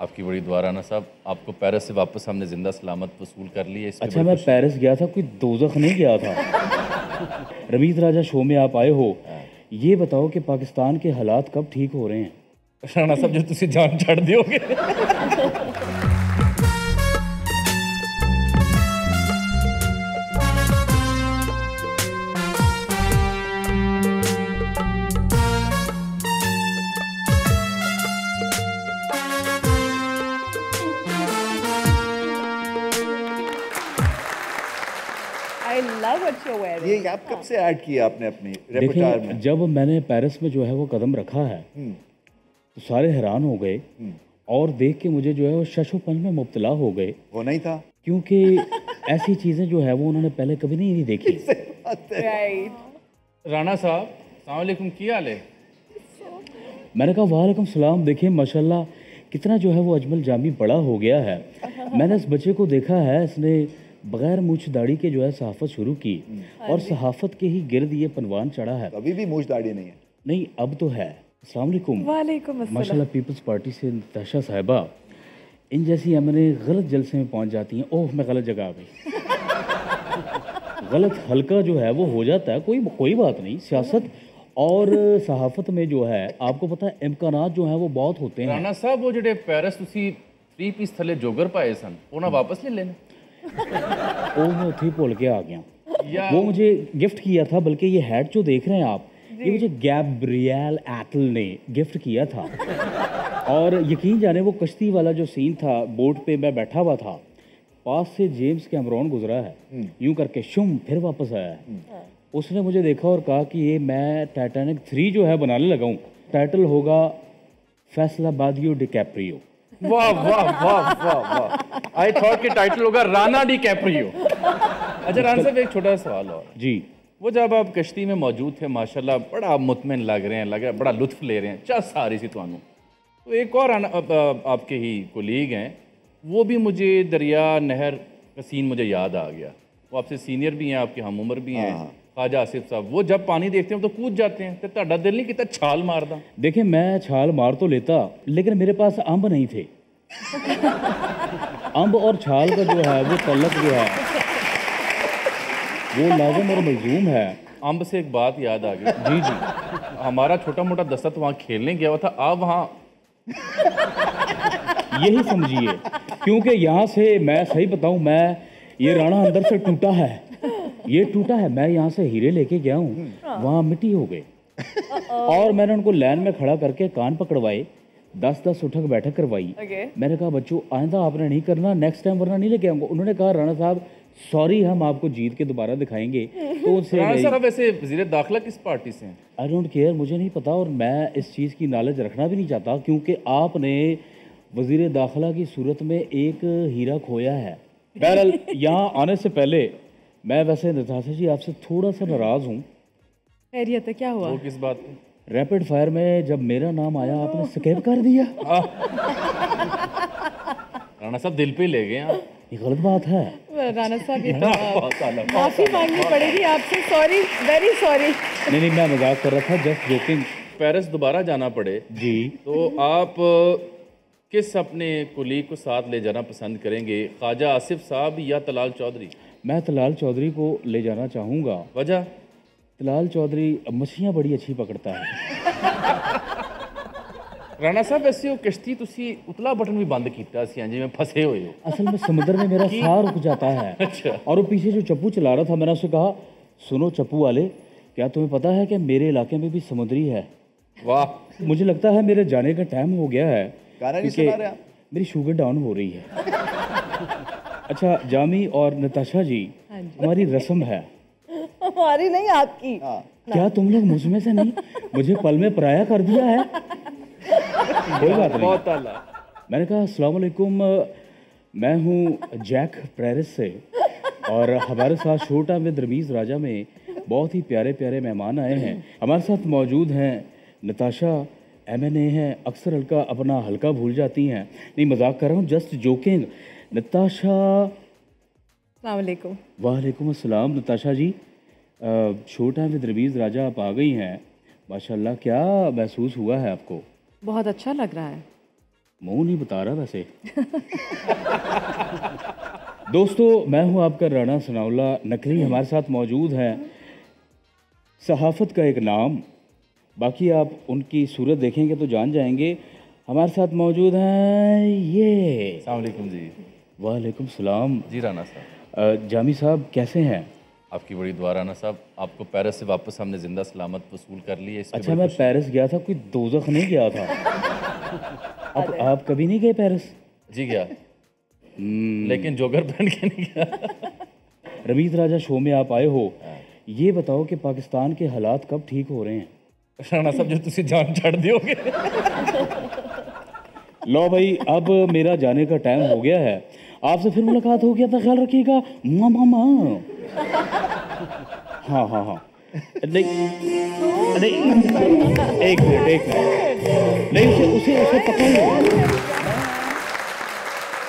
आपकी बड़ी द्वारा राना साहब आपको पेरिस से वापस हमने ज़िंदा सलामत वसूल कर लिया है अच्छा मैं पेरिस गया था कोई दोजख नहीं गया था। रमीज राजा शो में आप आए हो। ये बताओ कि पाकिस्तान के हालात कब ठीक हो रहे हैं? राणा साहब जो तुम जान छड़ ये आप कब से ऐड किया आपने अपनी देखिए में? जब मैंने पेरिस में जो है वो कदम रखा है तो सारे हैरान हो गए और देख के मुझे जो है वो शशोपन में मुब्तला हो गए। वो नहीं था? क्योंकि ऐसी चीज़ें जो है वो उन्होंने पहले कभी नहीं देखी। राणा साहब सलाम वालेकुम की हाल है? मैंने कहा वालेकुम सलाम देखिए माशाल्लाह कितना जो है वो अजमल जामी बड़ा हो गया है। मैंने इस बच्चे को देखा है इसने बगैर मूछ दाढ़ी के जो है सहाफ़त शुरू की और सहाफ़त के ही गिर्द ये पनवान चढ़ा है अभी भी मूछ दाढ़ी नहीं है नहीं अब तो है अस्सलाम वालेकुम वालेकुम अस्सलाम माशाल्लाह पीपल्स पार्टी से नताशा साहिबा इन जैसी एमएनए गलत जलसे में पहुंच जाती हैं ओह मैं गलत जगह आ गई गलत हल्का जो है वो हो जाता है कोई कोई बात नहीं सियासत और सहाफत में जो है आपको पता है इम्कानात जो हैं वो बहुत होते हैं ਰਾਣਾ ਸਾਹਿਬ ਉਹ ਜਿਹੜੇ ਪੈਰਿਸ ਤੁਸੀਂ 3 ਪੀਸ ਥੱਲੇ ਜੋਗਰ ਪਾਏ ਸਨ ਉਹਨਾਂ ਵਾਪਸ ਲੈ ਲੈਣੇ वो मैं उठी भूल के आ गया। वो मुझे गिफ्ट किया था बल्कि ये हैट जो देख रहे हैं आप ये मुझे गैब्रियल एटल ने गिफ्ट किया था। और यकीन जाने वो कश्ती वाला जो सीन था बोट पे मैं बैठा हुआ था पास से जेम्स कैमरॉन गुजरा है। यूँ करके शुम फिर वापस आया है। उसने मुझे देखा और कहा कि ये मैं टाइटैनिक थ्री जो है बनाने लगा हूँ। टाइटल होगा फैसलाबादियो डिकैप्रियो। वाह वाह वाह वाह वाह। आई थॉट के टाइटल होगा राना डी कैप्रियो अच्छा राना साहब एक छोटा सवाल और। जी। वो जब आप कश्ती में मौजूद थे माशाल्लाह बड़ा मुतमिन लग रहे हैं लग रहा बड़ा लुत्फ ले रहे हैं चा सारी सी तो एक और आना, आ, आ, आपके ही कोलीग हैं वो भी मुझे दरिया नहर का सीन मुझे याद आ गया। वो आपसे सीनियर भी हैं आपके हम उम्र भी हैं। हाँ, हाँ। ख्वाजा आसिफ साहब वो जब पानी देखते हैं तो कूद जाते हैं तो ਤੁਹਾਡਾ दिल नहीं कितना छाल मारदा देखिए मैं छाल मार तो लेता लेकिन मेरे पास अम्ब नहीं थे अम्ब और छाल का जो है वो तल्लक जो है वो लाजम और मलजूम है अम्ब से एक बात याद आ गई जी जी हमारा छोटा मोटा दस्ता तो वहाँ खेलने गया हुआ था आप वहाँ यही समझिए क्योंकि यहाँ से मैं सही बताऊँ मैं ये राणा अंदर से टूटा है ये टूटा है मैं यहाँ से हीरे लेके गया हूँ। वहाँ मिट्टी हो गए और मैंने उनको लाइन में खड़ा करके कान पकड़वाए दस दस उठक बैठक करवाई। Okay. मैंने कहा बच्चों आइंदा आपने नहीं करना नेक्स्ट टाइम वरना नहीं लेके आऊँगा। उन्होंने कहा राणा साहब सॉरी हम आपको जीत के दोबारा दिखाएँगे। तो उनसे राणा साहब वैसे वज़ीर दाखिला किस पार्टी से हैं? आई डोंट केयर मुझे नहीं पता और मैं इस चीज़ की नॉलेज रखना भी नहीं चाहता क्योंकि आपने वज़ीर दाखिला की सूरत में एक हीरा खोया है। बहरहाल यहाँ आने से पहले मैं वैसे नताशा जी आपसे थोड़ा सा नाराज़ हूँ। खैरियत है क्या हुआ? वो किस बात? रैपिड फायर में जब मेरा नाम आया आपने स्केप कर दिया। राणा साहब दिल पे ले गए आप। ये गलत बात है। राणा साहब ये तो माफ़ी मांगनी पड़ेगी आपसे सॉरी वेरी सॉरी नहीं नहीं मैं मज़ाक कर रहा था जस्ट जोकिंग पेरिस दोबारा जाना पड़े। जी। तो आप किस अपने कुलीग को साथ ले जाना पसंद करेंगे? ख्वाजा आसिफ साहब या तलाल चौधरी? मैं तलाल चौधरी को ले जाना चाहूँगा वजह तलाल चौधरी मछलियाँ बड़ी अच्छी पकड़ता है ਰਾਣਾ ਸਾਹਿਬ ਵੈਸੇ ਉਹ ਕਿਸ਼ਤੀ ਤੁਸੀਂ ਉਤਲਾ ਬਟਨ ਵੀ ਬੰਦ ਕੀਤਾ ਸੀ ਹਾਂ ਜਿਵੇਂ ਫਸੇ ਹੋਏ ਹੋ असल में समुद्र में मेरा साह रुक जाता है अच्छा। और वो पीछे जो चप्पू चला रहा था मैंने उससे कहा सुनो चप्पू वाले क्या तुम्हें पता है कि मेरे इलाके में भी समुद्री है ਵਾਹ मुझे लगता है मेरे जाने का टाइम हो गया है गाना नहीं क्योंकि सुना रहे आप? मेरी शुगर डाउन हो रही है अच्छा जामी और नताशा हाँ जी हमारी रस्म है। हमारी नहीं आपकी। हाँ। क्या तुम लोग मुझमें से नहीं? मुझे पल में पराया कर दिया है। कोई बात नहीं। बहुत मैंने कहा असलकुम मैं हूँ जैक प्रेरिस से और हमारे साथ छोटा में दरमीज़ राजा में बहुत ही प्यारे प्यारे मेहमान आए हैं। हमारे साथ मौजूद हैं नताशा एम एन ए हैं अक्सर हल्का अपना हल्का भूल जाती हैं। नहीं मज़ाक कर रहा हूँ जस्ट जोकिंग। नताशा। अस्सलाम वालेकुम वालेकुम अस्सलाम नताशा जी छोटा में रमीज़ राजा आप आ गई हैं। माशाल्लाह क्या महसूस हुआ है आपको? बहुत अच्छा लग रहा है। मुँह नहीं बता रहा वैसे। दोस्तों मैं हूँ आपका राणा सनाउल्ला। नकली हमारे साथ मौजूद हैं। सहाफ़त का एक नाम। बाकी आप उनकी सूरत देखेंगे तो जान जाएँगे। हमारे साथ मौजूद हैं ये। अलैक्म जी। वालेकुम सलाम। जी राना साहब। जामी साहब कैसे हैं? आपकी बड़ी दुआ राना साहब। आपको पेरिस से वापस हमने ज़िंदा सलामत वसूल कर लिए इसमें अच्छा मैं पेरिस गया था कोई दोजख नहीं गया था। आप आप कभी नहीं गए पेरिस? जी गया। लेकिन जोगर पहन के नहीं गया। रमीत राजा शो में आप आए हो। ये बताओ कि पाकिस्तान के हालात कब ठीक हो रहे हैं? राना साहब जो तुम जान छड़ दियोगे। लो भाई अब मेरा जाने का टाइम हो गया है। आपसे फिर मुलाकात हो गया था, ख्याल रखिएगा। मामा माँ। हाँ हाँ हाँ। नहीं नहीं, एक मिनट एक मिनट। नहीं, उसे उसे उसे पकड़ लो।